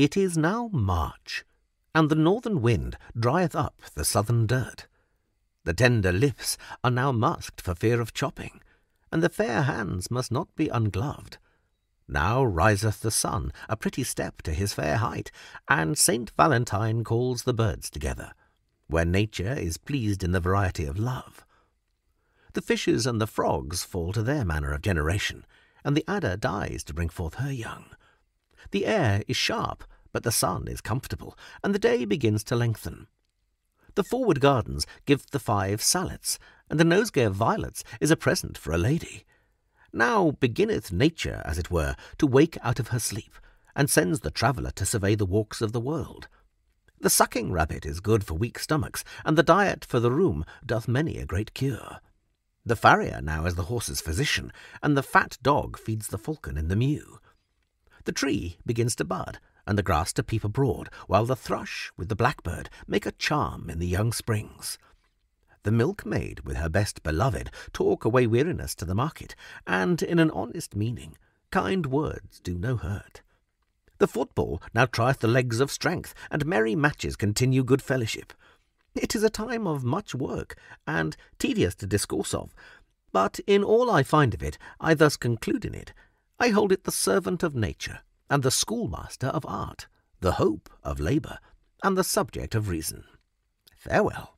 It is now March, and the northern wind drieth up the southern dirt. The tender lips are now masked for fear of chopping, and the fair hands must not be ungloved. Now riseth the sun a pretty step to his fair height, and Saint Valentine calls the birds together, where nature is pleased in the variety of love. The fishes and the frogs fall to their manner of generation, and the adder dies to bring forth her young. The air is sharp, but the sun is comfortable, and the day begins to lengthen. The forward gardens give the five sallets, and the nosegay of violets is a present for a lady. Now beginneth nature, as it were, to wake out of her sleep, and sends the traveller to survey the walks of the world. The sucking rabbit is good for weak stomachs, and the diet for the rheum doth many a great cure. The farrier now is the horse's physician, and the fat dog feeds the falcon in the mew. The tree begins to bud, and the grass to peep abroad, while the thrush with the blackbird make a charm in the young springs. The milkmaid with her best beloved talk away weariness to the market, and in an honest meaning, kind words do no hurt. The football now trieth the legs of strength, and merry matches continue good fellowship. It is a time of much work, and tedious to discourse of, but in all I find of it, I thus conclude in it, I hold it the servant of nature, and the schoolmaster of art, the hope of labour, and the subject of reason. Farewell.